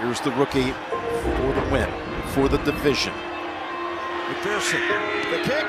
Here's the rookie for the win, for the division. McPherson, the kick,